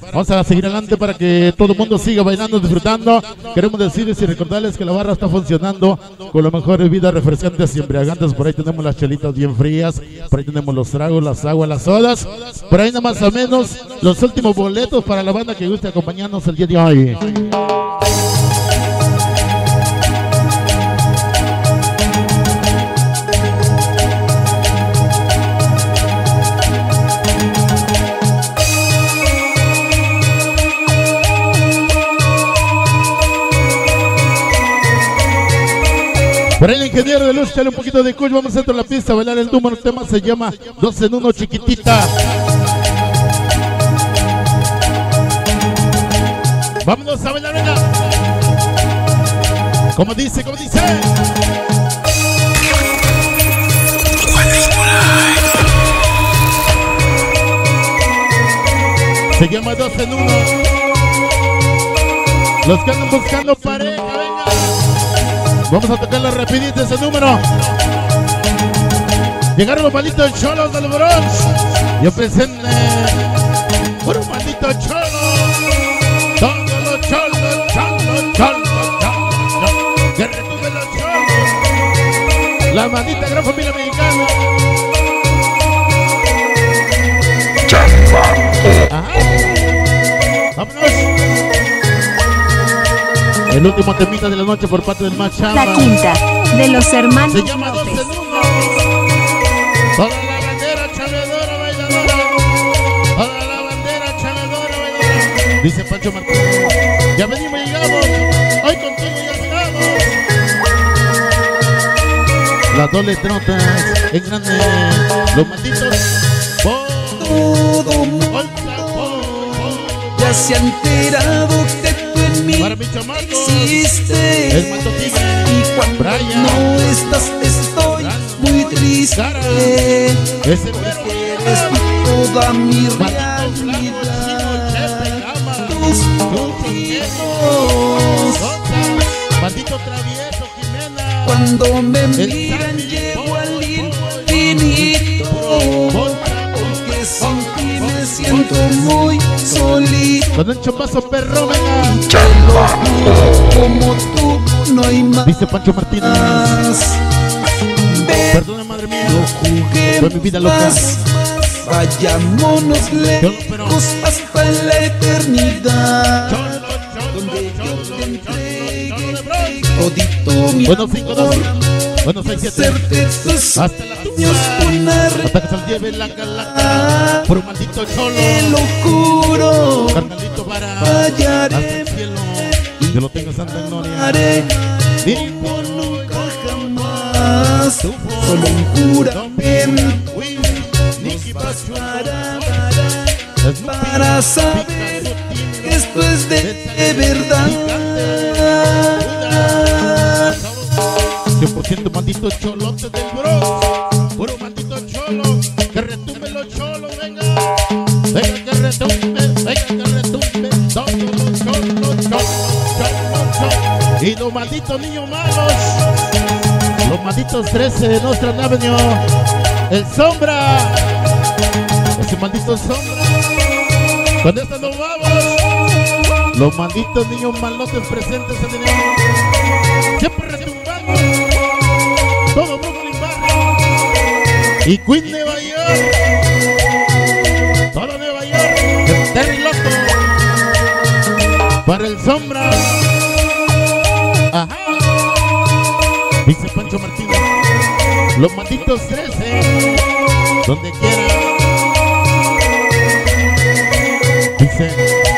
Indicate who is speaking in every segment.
Speaker 1: Vamos a seguir adelante para que todo el mundo siga bailando, disfrutando. Queremos decirles y recordarles que la barra está funcionando con las mejores bebidas refrescantes y embriagantes. Por ahí tenemos las chelitas bien frías, por ahí tenemos los tragos, las aguas, las sodas. Por ahí nada más o menos los últimos boletos para la banda que guste acompañarnos el día de hoy. Por ahí el ingeniero de luz, chale un poquito de cuyo, vamos a entrar a la pista a bailar el número, el tema se llama Dos en uno chiquitita. Vámonos a bailar, venga. Como dice, como dice. Se llama Dos en uno. Los que andan buscando pareja. Vamos a tocarle rapidito ese número. Llegaron los malditos cholos del Bronx. Yo presente por un maldito cholo. Todos los cholos, cholos, cholos, cholos. Que retumben los cholos. La maldita gran familia mexicana. Ajá. Vámonos. El último temita de la noche por parte del Machamba.
Speaker 2: La quinta de los hermanos
Speaker 1: Se llama Dos
Speaker 2: López.
Speaker 1: en Uno. Toda la bandera chavedora bailadora. Toda la bandera chavedora bailadora. Dice Pancho Martínez. Ya venimos y llegamos. Hoy contigo ya llegamos. Las dos letrotas en grande. Los malditos.
Speaker 3: Todo ya se tú en mí
Speaker 1: Para. El Tigre.
Speaker 3: Y cuando
Speaker 1: Brian.
Speaker 3: no estás, estoy muy triste.
Speaker 1: Cara. Ese perro.
Speaker 3: Eres toda mi realidad. Tus
Speaker 1: Sonsa, Maldito travieso, Jimena.
Speaker 3: cuando me
Speaker 1: El
Speaker 3: siento muy solito.
Speaker 1: Con un chupazo perro, venga.
Speaker 3: Como tú no hay más.
Speaker 1: Dice Pancho Martínez. Perdona, madre mía.
Speaker 3: juguemos
Speaker 1: Fue mi vida loca.
Speaker 3: Vayámonos lejos hasta la eternidad.
Speaker 1: Cholo, cholo,
Speaker 3: Donde yo
Speaker 1: cholo,
Speaker 3: te
Speaker 1: cholo,
Speaker 3: entregue
Speaker 1: cholo de bronce.
Speaker 3: todito mi
Speaker 1: Bueno, cinco, dos. Bueno, seis, siete. Hasta la
Speaker 3: sueños una
Speaker 1: Hasta que se lleve la calaca. Por un maldito
Speaker 3: Te
Speaker 1: cholo.
Speaker 3: lo juro.
Speaker 1: Carnalito para. Cielo. Que lo tenga santa gloria. Digo,
Speaker 3: nunca jamás. Solo un juramento. Para,
Speaker 1: Pachuco.
Speaker 3: para saber que esto es de verdad.
Speaker 1: 100% maldito cholote del Bronx. Malditos niños malos. Los malditos 13 de nuestra Avenue. El sombra. Ese maldito sombra. Con esto nos vamos. Los malditos niños malotes presentes en el Siempre retumbando. Todo Brooklyn Barrio. Y Queen Nueva York. Todo Nueva York. El Terry Loco. Para el sombra. Dice Pancho Martínez. Los malditos 13. Donde quiera. Dice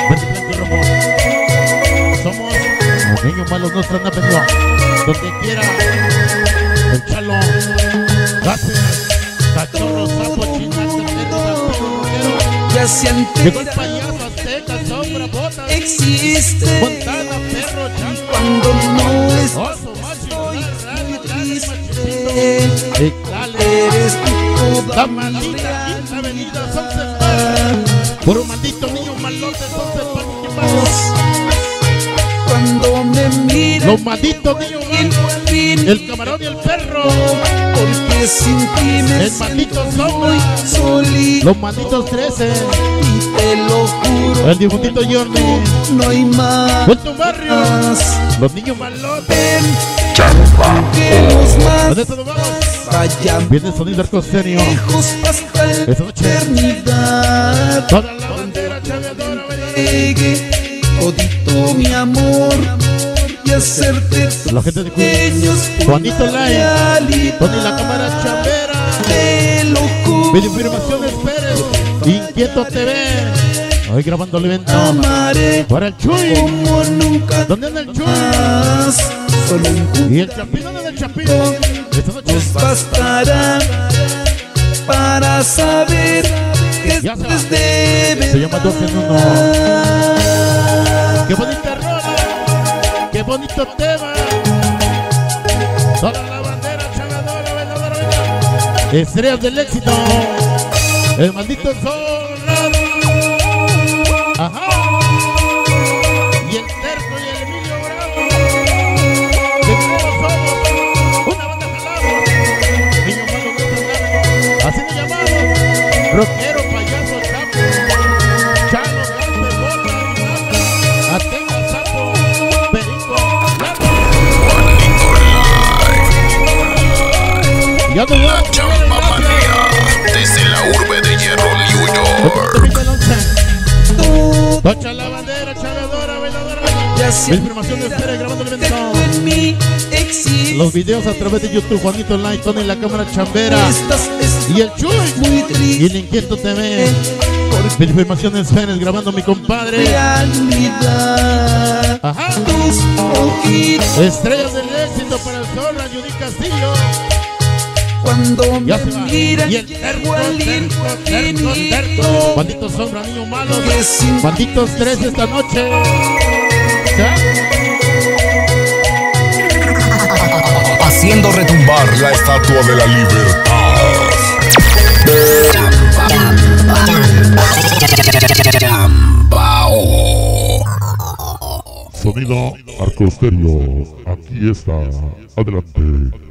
Speaker 1: Verde Blanco y Rojo. Somos niños malos nuestra nave Donde quiera. El chalo. Gases. Cachorro, sapo, vampiro,
Speaker 3: Ya
Speaker 1: el
Speaker 3: enterado
Speaker 1: payaso azteca, sombra, botas.
Speaker 3: existe.
Speaker 1: Montana, perro, chango.
Speaker 3: Cuando no estoy
Speaker 1: Dale.
Speaker 3: Eres tú
Speaker 1: La
Speaker 3: toda
Speaker 1: maldita quinta avenida, son
Speaker 3: realidad.
Speaker 1: Por un maldito niño malote, son malos.
Speaker 3: Cuando me miran,
Speaker 1: Los malditos niños malos. El camarón y el perro.
Speaker 3: Porque que sin ti me
Speaker 1: El maldito
Speaker 3: siento
Speaker 1: Sombra.
Speaker 3: muy solito
Speaker 1: Los malditos 13.
Speaker 3: y te lo juro
Speaker 1: El difuntito Johnny.
Speaker 3: no hay más
Speaker 1: En tu barrio. Los niños malotes.
Speaker 3: más
Speaker 1: ¿Dónde nos vamos?
Speaker 3: vayan
Speaker 1: Viene sonido
Speaker 3: la
Speaker 1: Esta noche.
Speaker 3: eternidad
Speaker 1: Toda la bandera chaveadora.
Speaker 3: todito mi amor y hacerte
Speaker 1: La gente de Juanito Lai. Tony la cámara chambera.
Speaker 3: Te lo juro,
Speaker 1: Video Firmaciones Pérez. Inquieto TV. Hoy grabando el evento.
Speaker 3: amaré
Speaker 1: Para el Chuy.
Speaker 3: como nunca
Speaker 1: ¿Dónde anda el Chuy?
Speaker 3: Un
Speaker 1: Y el Chapín, ¿dónde anda el Chapín? Esta noche.
Speaker 3: nos bastará para saber que
Speaker 1: Ya se Se llama Dos en Uno. ¡Qué bonita rola! ¡Qué bonito tema! Toda la bandera chaveadora, bailadora, bailadora. Estrellas del éxito. El maldito sol. Ya.
Speaker 4: Chamba Manía, desde la urbe de Hierro, New York.
Speaker 1: Tocha la bandera, chaveadora, bailadora,
Speaker 3: siempre
Speaker 1: información de espera y grabando el evento. Los videos a través de YouTube, Juanito Light, Tony la cámara chambera. Y el Chuy. Y el Inquieto TV. Mi información de Pérez grabando mi compadre.
Speaker 3: realidad.
Speaker 1: Ajá. Estrellas del éxito para el Zorra, Judy Castillo.
Speaker 3: Cuando
Speaker 1: Ya
Speaker 3: me miran
Speaker 1: Y el
Speaker 3: llego al infinito.
Speaker 1: Banditos sombra, niños malos. Banditos tres esta noche. ¿Ya?
Speaker 4: Haciendo retumbar la estatua de la libertad.
Speaker 5: Sonido Arcostereo. Aquí está. Adelante.